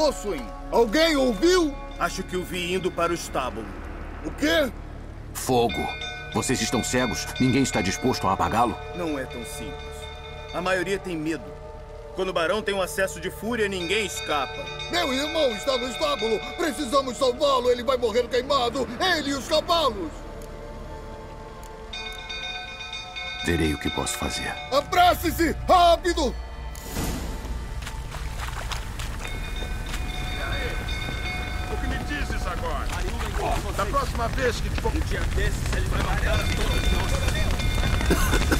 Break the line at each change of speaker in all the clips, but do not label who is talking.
Oswin? Alguém ouviu?
Acho que o vi indo para o estábulo.
O quê?
Fogo. Vocês estão cegos? Ninguém está disposto a apagá-lo?
Não é tão simples. A maioria tem medo. Quando o barão tem um acesso de fúria, ninguém escapa.
Meu irmão está no estábulo! Precisamos salvá-lo! Ele vai morrer queimado! Ele e os cavalos!
Verei o que posso fazer.
Apresse-se! Rápido!
Da próxima vez que te... Um dia desses, ele vai matar todos nós.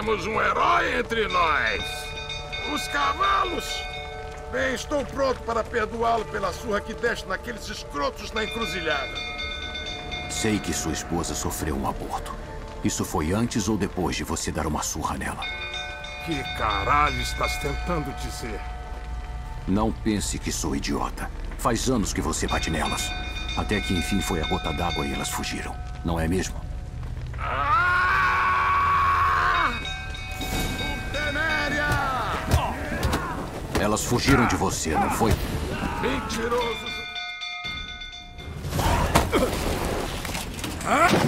Temos um herói entre nós. Os cavalos. Bem, estou pronto para perdoá-lo pela surra que deste naqueles escrotos na encruzilhada.
Sei que sua esposa sofreu um aborto. Isso foi antes ou depois de você dar uma surra nela?
Que caralho estás tentando dizer?
Não pense que sou idiota. Faz anos que você bate nelas. Até que enfim foi a gota d'água e elas fugiram. Não é mesmo? Elas fugiram de você, não foi?
Mentiroso!
Precisamos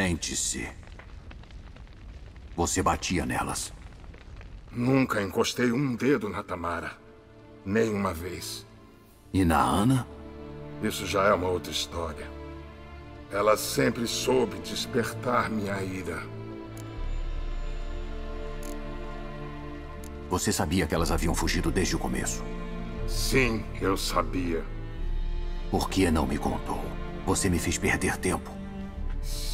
Sente-se. Você batia nelas.
Nunca encostei um dedo na Tamara. Nem uma vez.
E na Ana?
Isso já é uma outra história. Ela sempre soube despertar minha ira.
Você sabia que elas haviam fugido desde o começo?
Sim, eu sabia.
Por que não me contou? Você me fez perder tempo.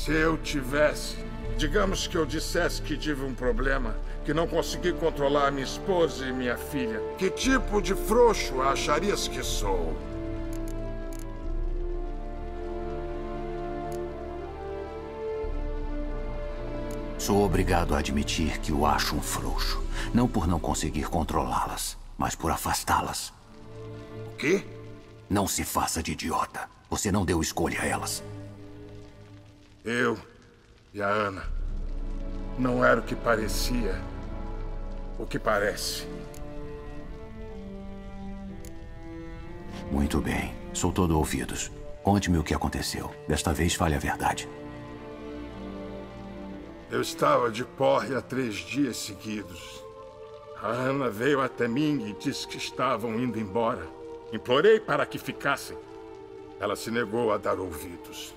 Se eu tivesse, digamos que eu dissesse que tive um problema, que não consegui controlar minha esposa e minha filha, que tipo de frouxo acharias que sou?
Sou obrigado a admitir que o acho um frouxo. Não por não conseguir controlá-las, mas por afastá-las.
O quê?
Não se faça de idiota. Você não deu escolha a elas.
Eu e a Ana não era o que parecia, o que parece.
Muito bem. Sou todo ouvidos. Conte-me o que aconteceu. Desta vez fale a verdade.
Eu estava de porre há três dias seguidos. A Ana veio até mim e disse que estavam indo embora. Implorei para que ficassem. Ela se negou a dar ouvidos.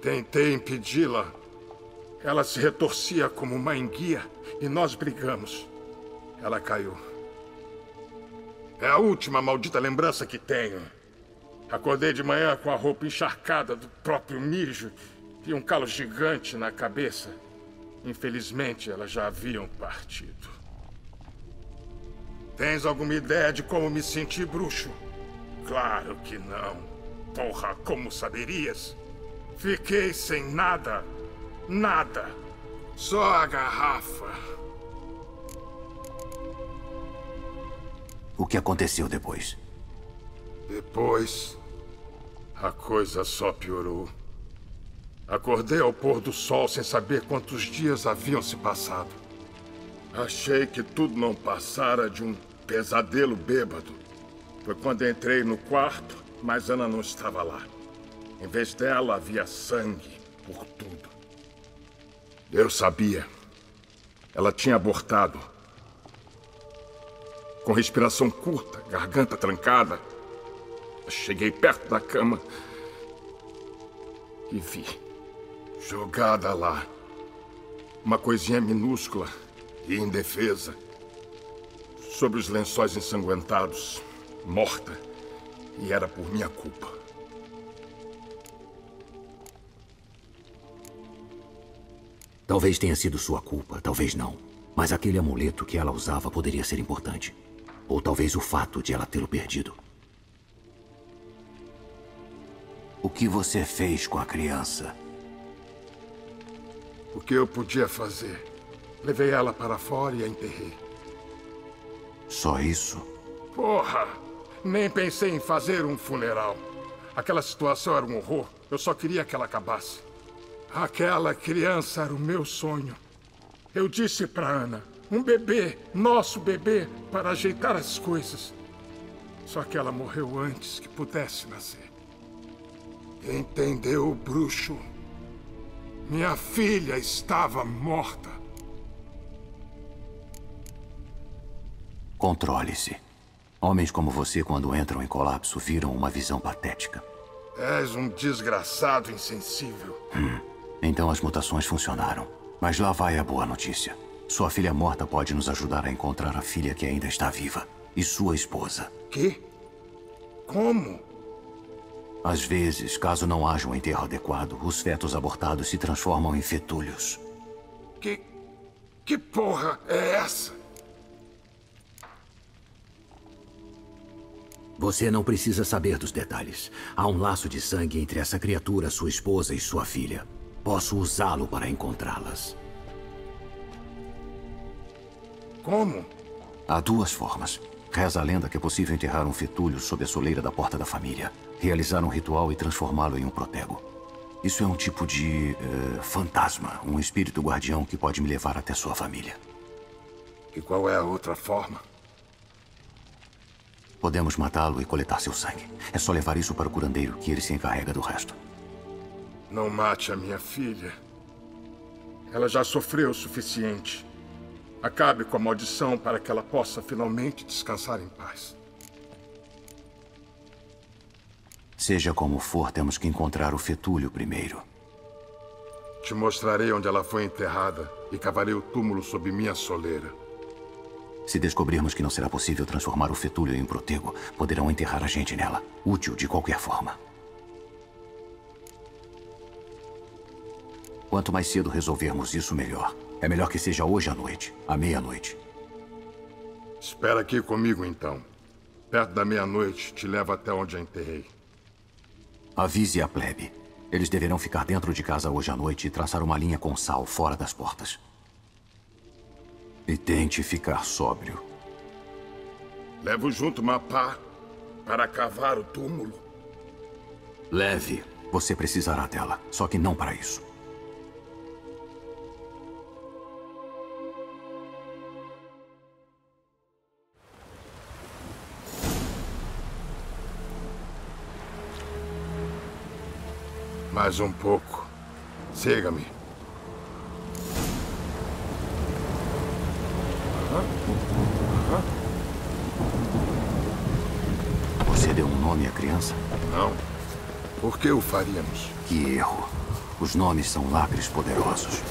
Tentei impedi-la. Ela se retorcia como uma enguia e nós brigamos. Ela caiu. É a última maldita lembrança que tenho. Acordei de manhã com a roupa encharcada do próprio mijo e um calo gigante na cabeça. Infelizmente, elas já haviam partido. Tens alguma ideia de como me senti bruxo? Claro que não. Porra, como saberias? Fiquei sem nada. Nada. Só a garrafa.
O que aconteceu depois?
Depois, a coisa só piorou. Acordei ao pôr do sol sem saber quantos dias haviam se passado. Achei que tudo não passara de um pesadelo bêbado. Foi quando entrei no quarto, mas Ana não estava lá. Em vez dela, havia sangue por tudo. Eu sabia. Ela tinha abortado. Com respiração curta, garganta trancada. Cheguei perto da cama e vi. Jogada lá. Uma coisinha minúscula e indefesa. Sobre os lençóis ensanguentados. Morta. E era por minha culpa.
Talvez tenha sido sua culpa, talvez não. Mas aquele amuleto que ela usava poderia ser importante. Ou talvez o fato de ela tê-lo perdido. O que você fez com a criança?
O que eu podia fazer? Levei ela para fora e a enterrei.
Só isso?
Porra! Nem pensei em fazer um funeral. Aquela situação era um horror. Eu só queria que ela acabasse. Aquela criança era o meu sonho. Eu disse para Ana, um bebê, nosso bebê, para ajeitar as coisas. Só que ela morreu antes que pudesse nascer. Entendeu, bruxo? Minha filha estava morta.
Controle-se. Homens como você, quando entram em colapso, viram uma visão patética.
És um desgraçado insensível.
Hum. Então as mutações funcionaram. Mas lá vai a boa notícia. Sua filha morta pode nos ajudar a encontrar a filha que ainda está viva. E sua esposa.
Que? Como?
Às vezes, caso não haja um enterro adequado, os fetos abortados se transformam em fetúlios.
Que. Que porra é essa?
Você não precisa saber dos detalhes. Há um laço de sangue entre essa criatura, sua esposa e sua filha. Posso usá-lo para encontrá-las.
Como?
Há duas formas. Reza a lenda que é possível enterrar um fetúlio sob a soleira da porta da família, realizar um ritual e transformá-lo em um protego. Isso é um tipo de uh, fantasma, um espírito guardião que pode me levar até sua família.
E qual é a outra forma?
Podemos matá-lo e coletar seu sangue. É só levar isso para o curandeiro que ele se encarrega do resto.
Não mate a minha filha. Ela já sofreu o suficiente. Acabe com a maldição para que ela possa finalmente descansar em paz.
Seja como for, temos que encontrar o fetúlio primeiro.
Te mostrarei onde ela foi enterrada e cavarei o túmulo sob minha soleira.
Se descobrirmos que não será possível transformar o fetúlio em um protego, poderão enterrar a gente nela. Útil de qualquer forma. Quanto mais cedo resolvermos isso, melhor. É melhor que seja hoje à noite, à meia-noite.
Espera aqui comigo, então. Perto da meia-noite, te levo até onde a enterrei.
Avise a plebe. Eles deverão ficar dentro de casa hoje à noite e traçar uma linha com sal fora das portas. E tente ficar sóbrio.
Levo junto uma pá para cavar o túmulo.
Leve. Você precisará dela, só que não para isso.
Mais um pouco. Siga-me.
Você deu um nome à criança?
Não. Por que o faríamos?
Que erro. Os nomes são lacres poderosos.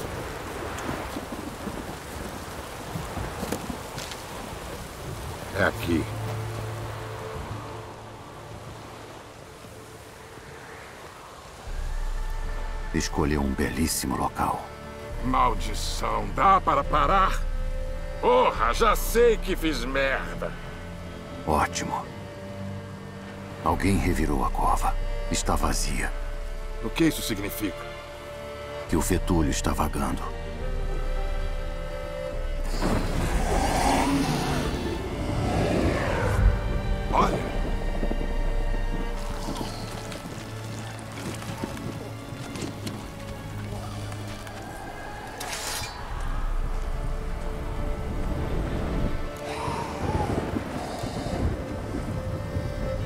É aqui.
Escolheu um belíssimo local.
Maldição, dá para parar? Porra, já sei que fiz merda.
Ótimo. Alguém revirou a cova. Está vazia.
O que isso significa?
Que o fetúlio está vagando.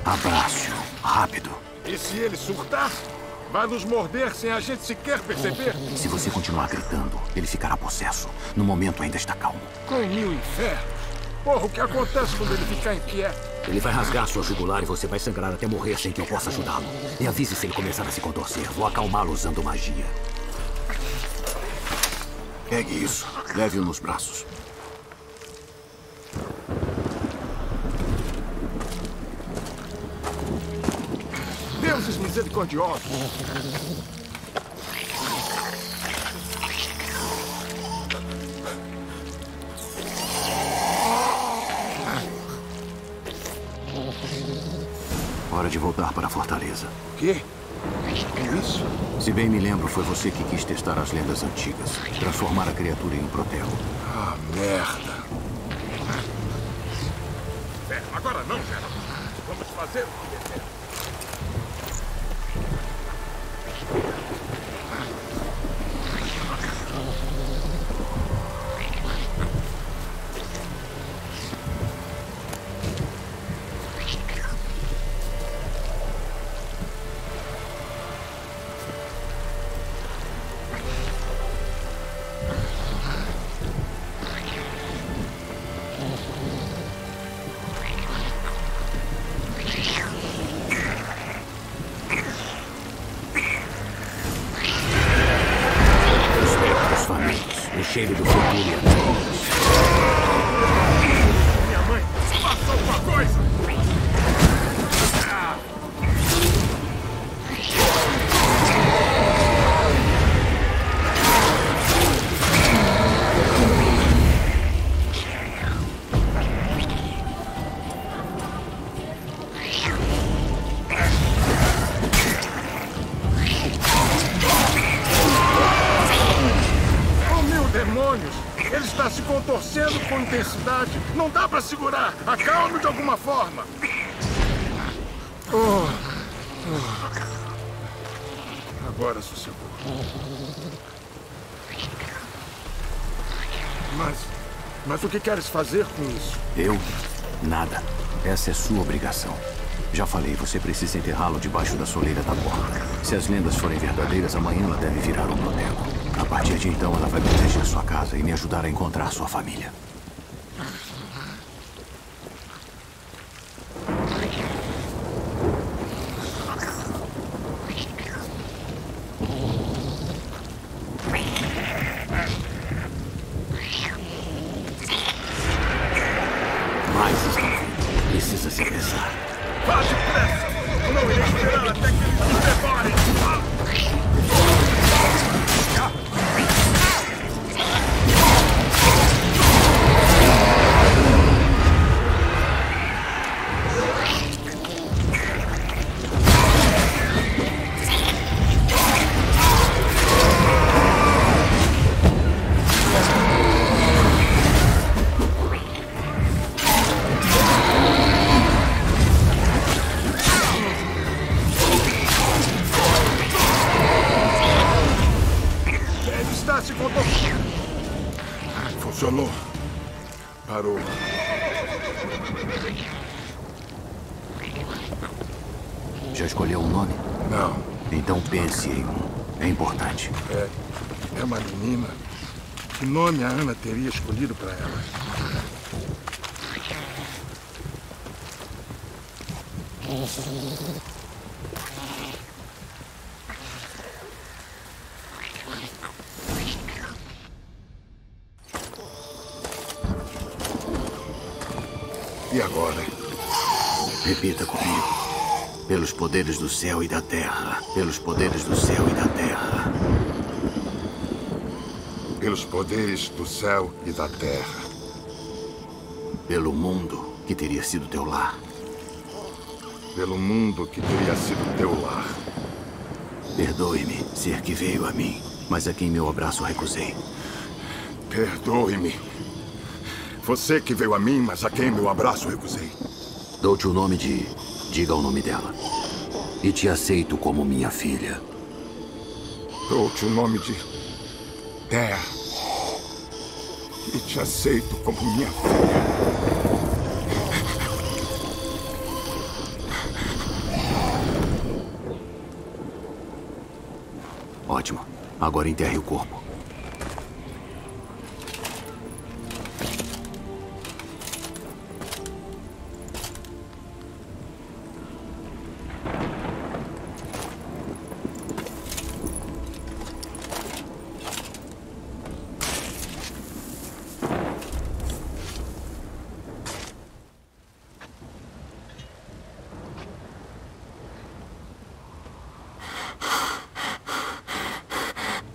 Abraço. Rápido.
E se ele surtar? Vai nos morder sem a gente sequer perceber?
Se você continuar gritando, ele ficará possesso. No momento ainda está calmo.
Com mil infernos. Porra, o que acontece quando ele ficar inquieto?
Ele vai rasgar sua jugular e você vai sangrar até morrer sem que eu possa ajudá-lo. E avise se ele começar a se contorcer. Vou acalmá-lo usando magia.
Pegue isso. Leve-o nos braços.
Misericordiosos.
Hora de voltar para a fortaleza.
O quê? Com isso?
Se bem me lembro, foi você que quis testar as lendas antigas. Transformar a criatura em um protego.
Ah, merda. É, agora não, Geralt. Vamos fazer o que dever. Minha mãe, faça alguma coisa! Intensidade. Não dá para segurar. Acalme de alguma forma. Oh. Oh. Agora sossegou. Mas. Mas o que queres fazer com isso?
Eu? Nada. Essa é sua obrigação. Já falei, você precisa enterrá-lo debaixo da soleira da porta. Se as lendas forem verdadeiras, amanhã ela deve virar um protego. A partir de então, ela vai proteger sua casa e me ajudar a encontrar sua família.
Que
nome
a Ana teria escolhido para ela? E agora?
Repita comigo. Pelos poderes do céu e da terra. Pelos poderes do céu e da terra.
Pelos poderes do céu e da terra.
Pelo mundo que teria sido teu lar.
Pelo mundo que teria sido teu lar.
Perdoe-me, ser que veio a mim, mas a quem meu abraço recusei.
Perdoe-me. Você que veio a mim, mas a quem meu abraço recusei.
Dou-te o nome de. Diga o nome dela. E te aceito como minha filha.
Dou-te o nome de. Terra. E te aceito como minha filha.
Ótimo. Agora enterre o corpo.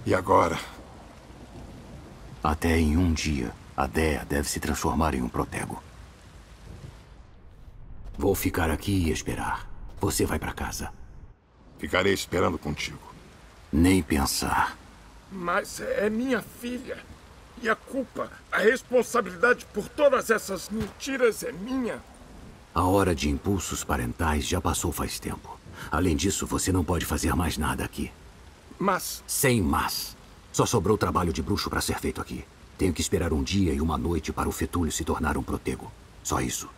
E agora?
Até em um dia, a Dea deve se transformar em um protego. Vou ficar aqui e esperar. Você vai para casa.
Ficarei esperando contigo.
Nem pensar.
Mas é minha filha. E a culpa, a responsabilidade por todas essas mentiras é minha.
A hora de impulsos parentais já passou faz tempo. Além disso, você não pode fazer mais nada aqui.
Mas.
Sem mas. Só sobrou trabalho de bruxo para ser feito aqui. Tenho que esperar um dia e uma noite para o fetúlio se tornar um protego. Só isso.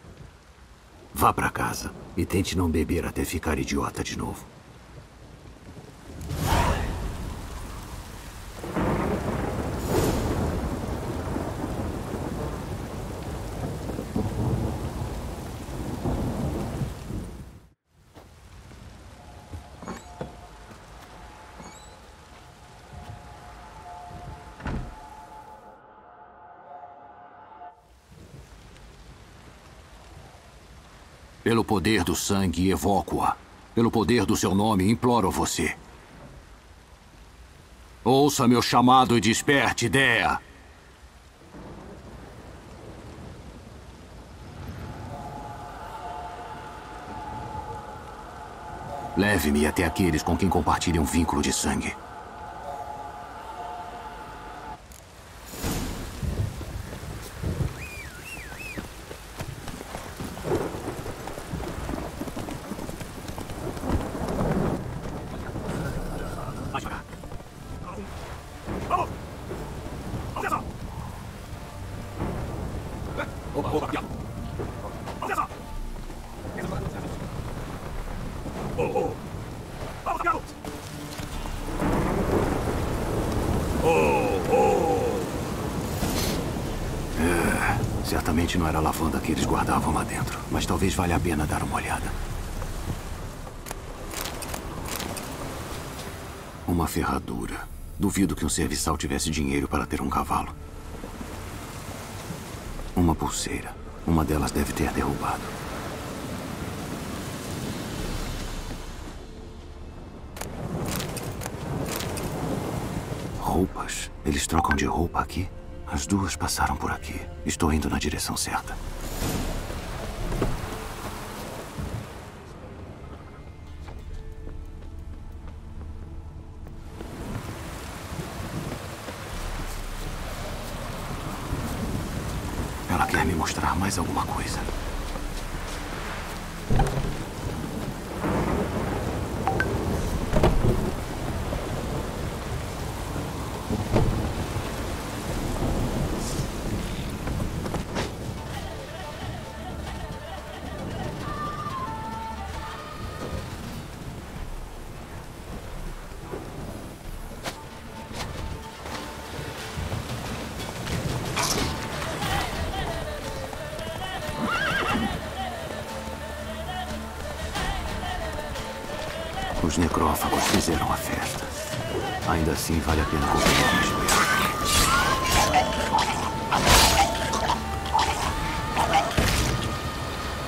Vá para casa e tente não beber até ficar idiota de novo. Poder do sangue, evoco-a. Pelo poder do seu nome, imploro você. Ouça meu chamado e desperte, Dea. Leve-me até aqueles com quem compartilha um vínculo de sangue. Talvez valha a pena dar uma olhada. Uma ferradura. Duvido que um serviçal tivesse dinheiro para ter um cavalo. Uma pulseira. Uma delas deve ter derrubado. Roupas. Eles trocam de roupa aqui? As duas passaram por aqui. Estou indo na direção certa. Mais alguma coisa. Os necrófagos fizeram a festa. Ainda assim, vale a pena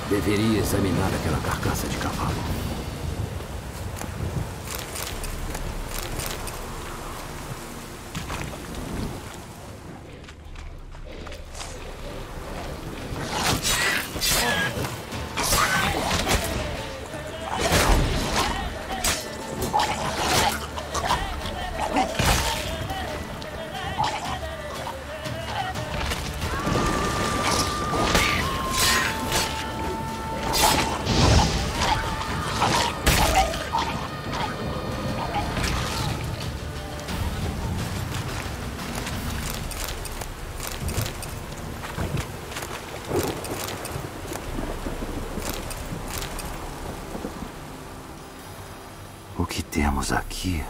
de
Deveria examinar aquela carcaça de cavalo.
Aqui?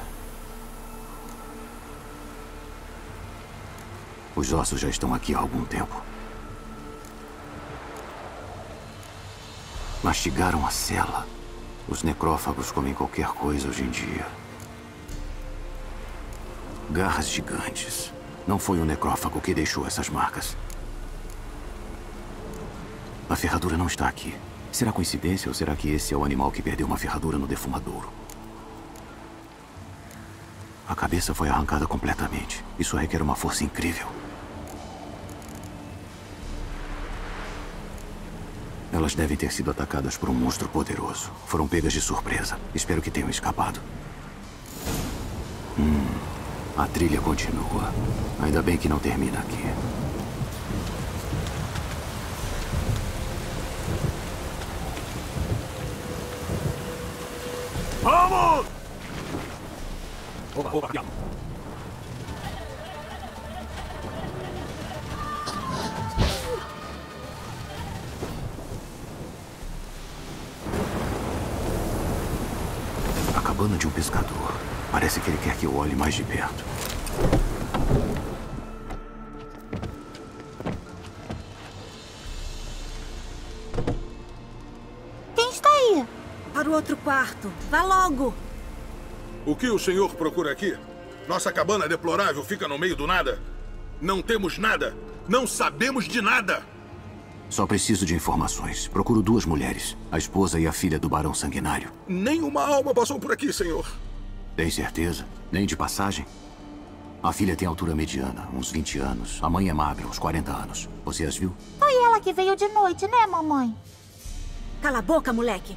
Os ossos já estão aqui há algum tempo. Mastigaram a cela. Os necrófagos comem qualquer coisa hoje em dia. Garras gigantes. Não foi o necrófago que deixou essas marcas. A ferradura não está aqui. Será coincidência ou será que esse é o animal que perdeu uma ferradura no defumadouro? A cabeça foi arrancada completamente. Isso requer uma força incrível. Elas devem ter sido atacadas por um monstro poderoso. Foram pegas de surpresa. Espero que tenham escapado. Hum, a trilha continua. Ainda bem que não termina aqui.
Vamos!
Opa.
A cabana de um pescador. Parece que ele quer que eu olhe mais de perto.
Quem está aí?
Para o outro quarto. Vá logo.
O que o senhor procura aqui? Nossa cabana deplorável fica no meio do nada. Não temos nada. Não sabemos de nada.
Só preciso de informações. Procuro duas mulheres. A esposa e a filha do Barão Sanguinário.
Nenhuma alma passou por aqui, senhor.
Tem certeza? Nem de passagem? A filha tem altura mediana, uns 20 anos. A mãe é magra, uns 40 anos. Você as viu?
Foi ela que veio de noite, né, mamãe?
Cala a boca, moleque.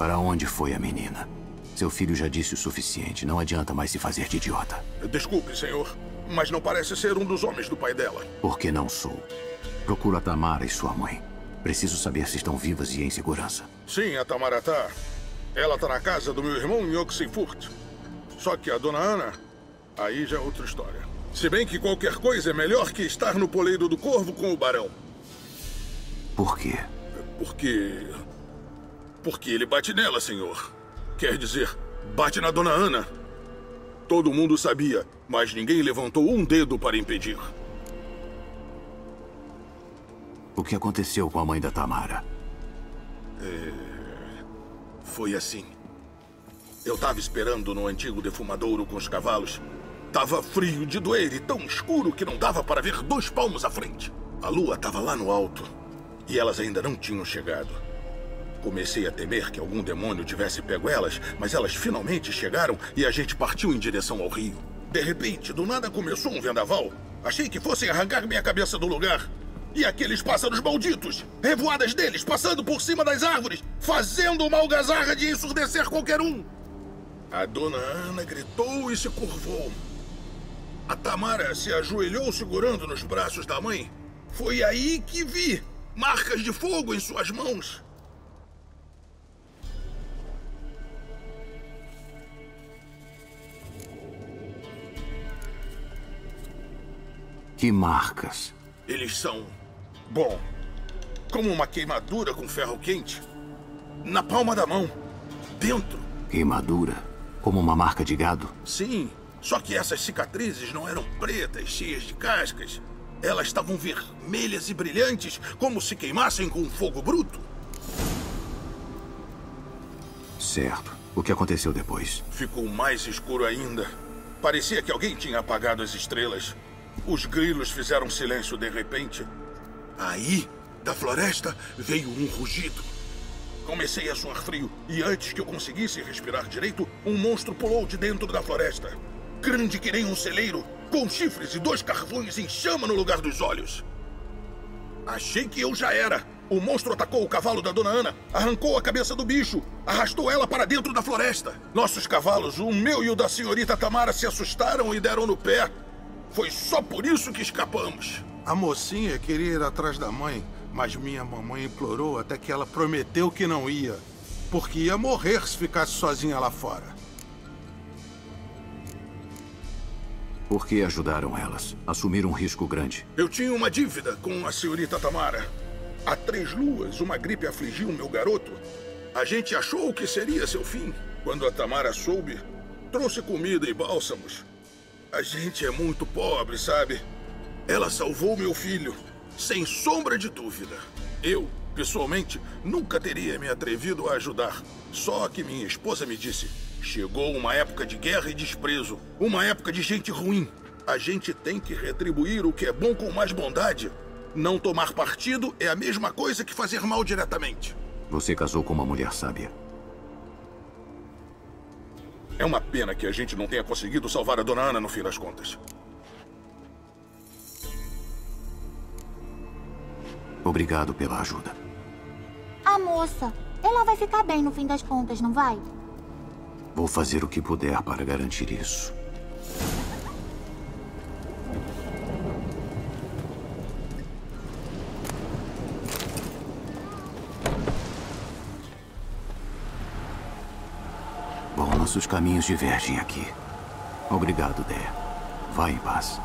Para onde foi a menina? Seu filho já disse o suficiente. Não adianta mais se fazer de idiota.
Desculpe, senhor, mas não parece ser um dos homens do pai dela.
Porque não sou. Procuro a Tamara e sua mãe. Preciso saber se estão vivas e em segurança.
Sim, a Tamara tá. Ela tá na casa do meu irmão em Oxenfurt. Só que a dona Ana, aí já é outra história. Se bem que qualquer coisa é melhor que estar no poleiro do corvo com o barão.
Por quê?
Porque. Porque ele bate nela, senhor. Quer dizer, bate na dona Ana. Todo mundo sabia, mas ninguém levantou um dedo para impedir.
O que aconteceu com a mãe da Tamara?
Foi assim. Eu tava esperando no antigo defumadouro com os cavalos. Tava frio de doer e tão escuro que não dava para ver dois palmos à frente. A lua tava lá no alto e elas ainda não tinham chegado. Comecei a temer que algum demônio tivesse pego elas, mas elas finalmente chegaram e a gente partiu em direção ao rio. De repente, do nada começou um vendaval. Achei que fossem arrancar minha cabeça do lugar. E aqueles pássaros malditos, revoadas deles passando por cima das árvores, fazendo uma algazarra de ensurdecer qualquer um. A dona Ana gritou e se curvou. A Tamara se ajoelhou segurando nos braços da mãe. Foi aí que vi marcas de fogo em suas mãos.
Que marcas?
Eles são. Bom, como uma queimadura com ferro quente. Na palma da mão. Dentro.
Queimadura? Como uma marca de gado?
Sim, só que essas cicatrizes não eram pretas, cheias de cascas. Elas estavam vermelhas e brilhantes, como se queimassem com fogo bruto.
Certo. O que aconteceu depois?
Ficou mais escuro ainda. Parecia que alguém tinha apagado as estrelas. Os grilos fizeram silêncio de repente. Aí, da floresta, veio um rugido. Comecei a suar frio e antes que eu conseguisse respirar direito, um monstro pulou de dentro da floresta. Grande que nem um celeiro, com chifres e dois carvões em chama no lugar dos olhos. Achei que eu já era. O monstro atacou o cavalo da dona Ana, arrancou a cabeça do bicho, arrastou ela para dentro da floresta. Nossos cavalos, o meu e o da senhorita Tamara, se assustaram e deram no pé. Foi só por isso que escapamos.
A mocinha queria ir atrás da mãe, mas minha mamãe implorou até que ela prometeu que não ia, porque ia morrer se ficasse sozinha lá fora.
Por que ajudaram elas? Assumiram um risco grande.
Eu tinha uma dívida com a senhorita Tamara. Há três luas, uma gripe afligiu meu garoto. A gente achou que seria seu fim. Quando a Tamara soube, trouxe comida e bálsamos. A gente é muito pobre, sabe? Ela salvou meu filho, sem sombra de dúvida. Eu, pessoalmente, nunca teria me atrevido a ajudar. Só que minha esposa me disse: chegou uma época de guerra e desprezo, uma época de gente ruim. A gente tem que retribuir o que é bom com mais bondade. Não tomar partido é a mesma coisa que fazer mal diretamente.
Você casou com uma mulher sábia.
É uma pena que a gente não tenha conseguido salvar a dona Ana no fim das contas.
Obrigado pela ajuda.
A moça, ela vai ficar bem no fim das contas, não vai?
Vou fazer o que puder para garantir isso. Nossos caminhos divergem aqui. Obrigado, Dé. Vá em paz.